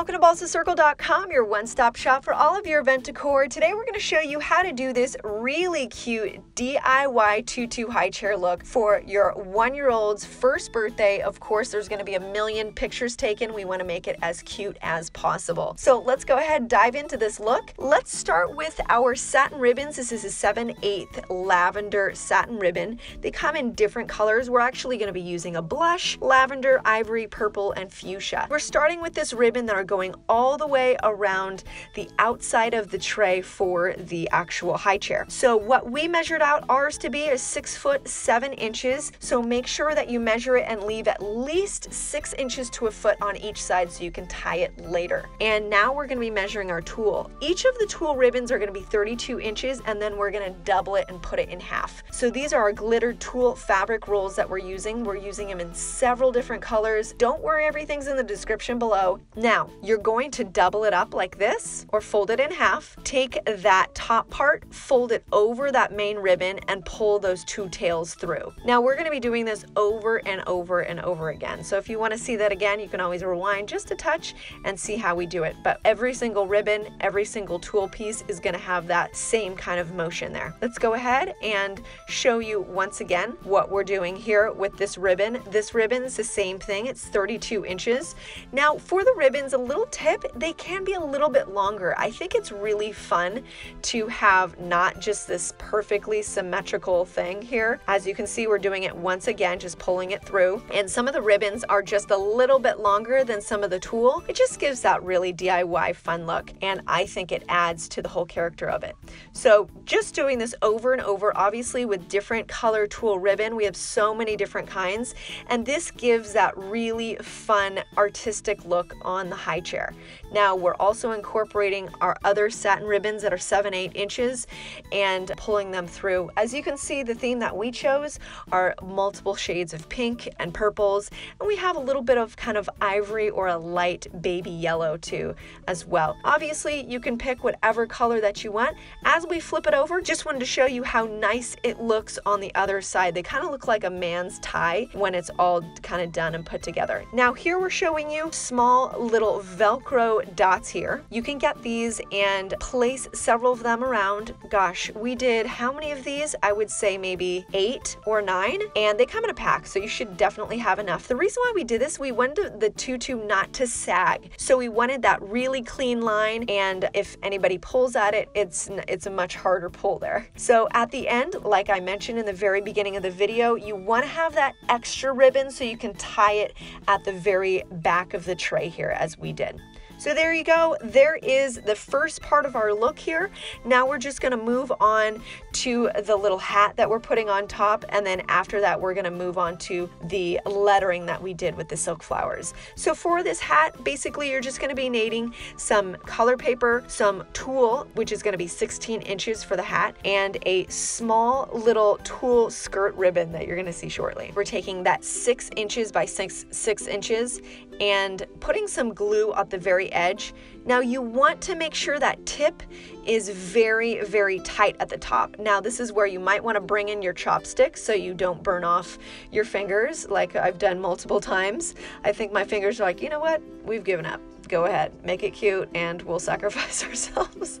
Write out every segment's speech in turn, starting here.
Welcome to BalsaCircle.com, your one-stop shop for all of your event decor. Today we're going to show you how to do this really cute DIY tutu high chair look for your one-year-old's first birthday. Of course, there's going to be a million pictures taken. We want to make it as cute as possible. So let's go ahead and dive into this look. Let's start with our satin ribbons. This is a 7 8 lavender satin ribbon. They come in different colors. We're actually going to be using a blush, lavender, ivory, purple, and fuchsia. We're starting with this ribbon that are going all the way around the outside of the tray for the actual high chair. So what we measured out ours to be is six foot seven inches. So make sure that you measure it and leave at least six inches to a foot on each side so you can tie it later. And now we're gonna be measuring our tulle. Each of the tulle ribbons are gonna be 32 inches and then we're gonna double it and put it in half. So these are our glittered tulle fabric rolls that we're using. We're using them in several different colors. Don't worry, everything's in the description below. Now, you're going to double it up like this or fold it in half. Take that top part, fold it over that main ribbon and pull those two tails through. Now we're gonna be doing this over and over and over again. So if you wanna see that again, you can always rewind just a touch and see how we do it. But every single ribbon, every single tulle piece is gonna have that same kind of motion there. Let's go ahead and show you once again what we're doing here with this ribbon. This ribbon is the same thing, it's 32 inches. Now for the ribbons, little tip, they can be a little bit longer. I think it's really fun to have not just this perfectly symmetrical thing here. As you can see, we're doing it once again, just pulling it through. And some of the ribbons are just a little bit longer than some of the tulle. It just gives that really DIY fun look. And I think it adds to the whole character of it. So just doing this over and over, obviously with different color tulle ribbon, we have so many different kinds. And this gives that really fun artistic look on the high chair. Now we're also incorporating our other satin ribbons that are 7 8 inches and pulling them through. As you can see the theme that we chose are multiple shades of pink and purples and we have a little bit of kind of ivory or a light baby yellow too as well. Obviously you can pick whatever color that you want. As we flip it over just wanted to show you how nice it looks on the other side. They kind of look like a man's tie when it's all kind of done and put together. Now here we're showing you small little Velcro dots here. You can get these and place several of them around. Gosh, we did how many of these? I would say maybe eight or nine, and they come in a pack, so you should definitely have enough. The reason why we did this, we wanted the tutu not to sag, so we wanted that really clean line, and if anybody pulls at it, it's, it's a much harder pull there. So at the end, like I mentioned in the very beginning of the video, you want to have that extra ribbon so you can tie it at the very back of the tray here as we did. So there you go. There is the first part of our look here. Now we're just going to move on to the little hat that we're putting on top. And then after that, we're going to move on to the lettering that we did with the silk flowers. So for this hat, basically you're just going to be needing some color paper, some tulle, which is going to be 16 inches for the hat, and a small little tulle skirt ribbon that you're going to see shortly. We're taking that six inches by six, six inches and putting some glue at the very edge. Now you want to make sure that tip is very, very tight at the top. Now this is where you might want to bring in your chopsticks so you don't burn off your fingers like I've done multiple times. I think my fingers are like, you know what, we've given up go ahead, make it cute, and we'll sacrifice ourselves.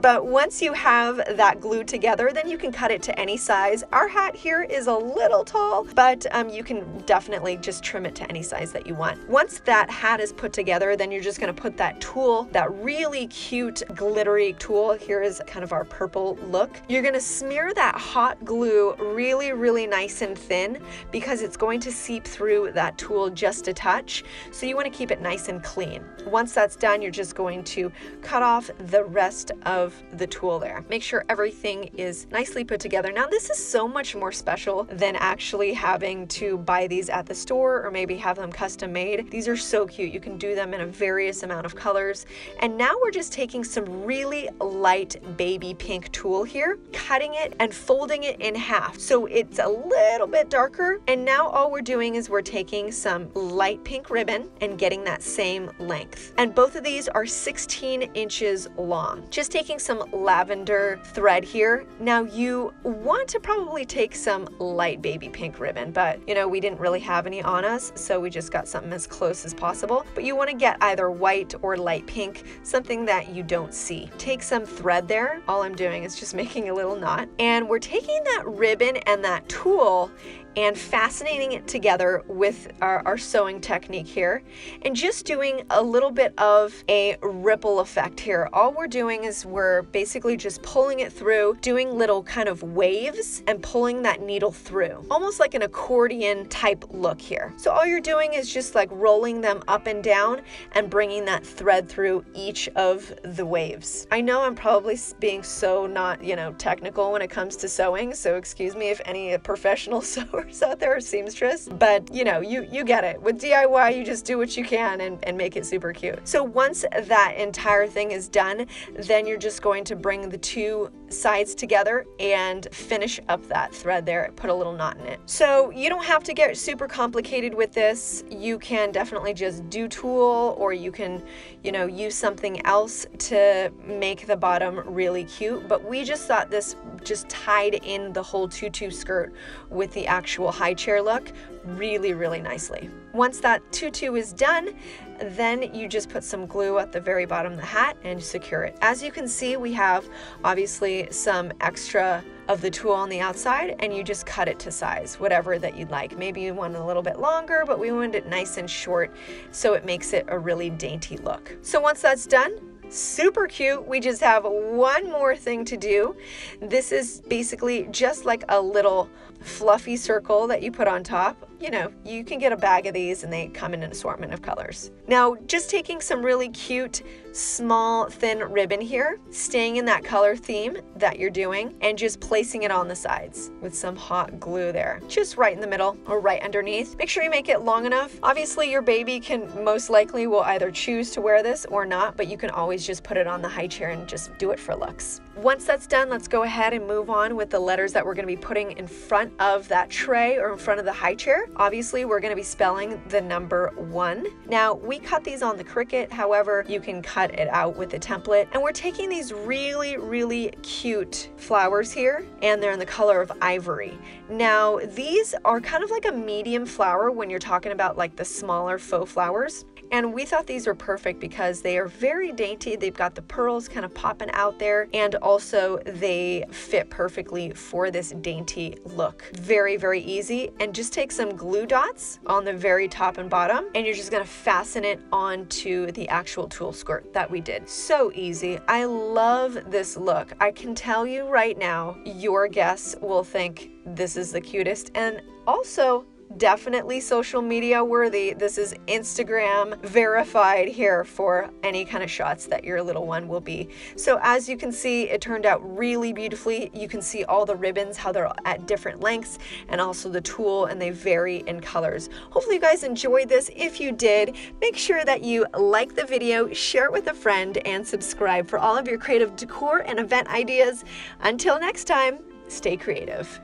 but once you have that glued together, then you can cut it to any size. Our hat here is a little tall, but um, you can definitely just trim it to any size that you want. Once that hat is put together, then you're just gonna put that tulle, that really cute glittery tulle, Here is kind of our purple look. You're gonna smear that hot glue really, really nice and thin because it's going to seep through that tulle just a touch. So you wanna keep it nice and clean. Once that's done, you're just going to cut off the rest of the tulle there. Make sure everything is nicely put together. Now, this is so much more special than actually having to buy these at the store or maybe have them custom made. These are so cute. You can do them in a various amount of colors. And now we're just taking some really light baby pink tulle here, cutting it and folding it in half. So it's a little bit darker. And now all we're doing is we're taking some light pink ribbon and getting that same length. Length. And both of these are 16 inches long. Just taking some lavender thread here. Now you want to probably take some light baby pink ribbon, but you know, we didn't really have any on us, so we just got something as close as possible. But you want to get either white or light pink, something that you don't see. Take some thread there. All I'm doing is just making a little knot. And we're taking that ribbon and that tulle and fascinating it together with our, our, sewing technique here and just doing a little bit of a ripple effect here. All we're doing is we're basically just pulling it through, doing little kind of waves and pulling that needle through, almost like an accordion type look here. So all you're doing is just like rolling them up and down and bringing that thread through each of the waves. I know I'm probably being so not, you know, technical when it comes to sewing, so excuse me if any professional sewer out there, are seamstress, but you know, you, you get it. With DIY, you just do what you can and, and make it super cute. So once that entire thing is done, then you're just going to bring the two sides together and finish up that thread there, put a little knot in it. So you don't have to get super complicated with this. You can definitely just do tulle or you can, you know, use something else to make the bottom really cute. But we just thought this just tied in the whole tutu skirt with the actual high chair look really, really nicely. Once that tutu is done, then you just put some glue at the very bottom of the hat and secure it. As you can see, we have obviously some extra of the tulle on the outside and you just cut it to size, whatever that you'd like. Maybe you want a little bit longer, but we wanted it nice and short so it makes it a really dainty look. So once that's done, super cute. We just have one more thing to do. This is basically just like a little fluffy circle that you put on top you know, you can get a bag of these and they come in an assortment of colors. Now, just taking some really cute, small, thin ribbon here, staying in that color theme that you're doing, and just placing it on the sides with some hot glue there, just right in the middle or right underneath. Make sure you make it long enough. Obviously, your baby can most likely will either choose to wear this or not, but you can always just put it on the high chair and just do it for looks. Once that's done, let's go ahead and move on with the letters that we're going to be putting in front of that tray or in front of the high chair. Obviously, we're going to be spelling the number one. Now, we cut these on the Cricut. However, you can cut it out with the template. And we're taking these really, really cute flowers here, and they're in the color of ivory. Now, these are kind of like a medium flower when you're talking about like the smaller faux flowers. And we thought these were perfect because they are very dainty. They've got the pearls kind of popping out there, and also they fit perfectly for this dainty look. Very, very easy. And just take some glue dots on the very top and bottom, and you're just gonna fasten it onto the actual tulle skirt that we did. So easy. I love this look. I can tell you right now, your guests will think this is the cutest. And also, definitely social media worthy. This is Instagram verified here for any kind of shots that your little one will be. So as you can see, it turned out really beautifully. You can see all the ribbons, how they're at different lengths, and also the tulle, and they vary in colors. Hopefully you guys enjoyed this. If you did, make sure that you like the video, share it with a friend, and subscribe for all of your creative decor and event ideas. Until next time, stay creative.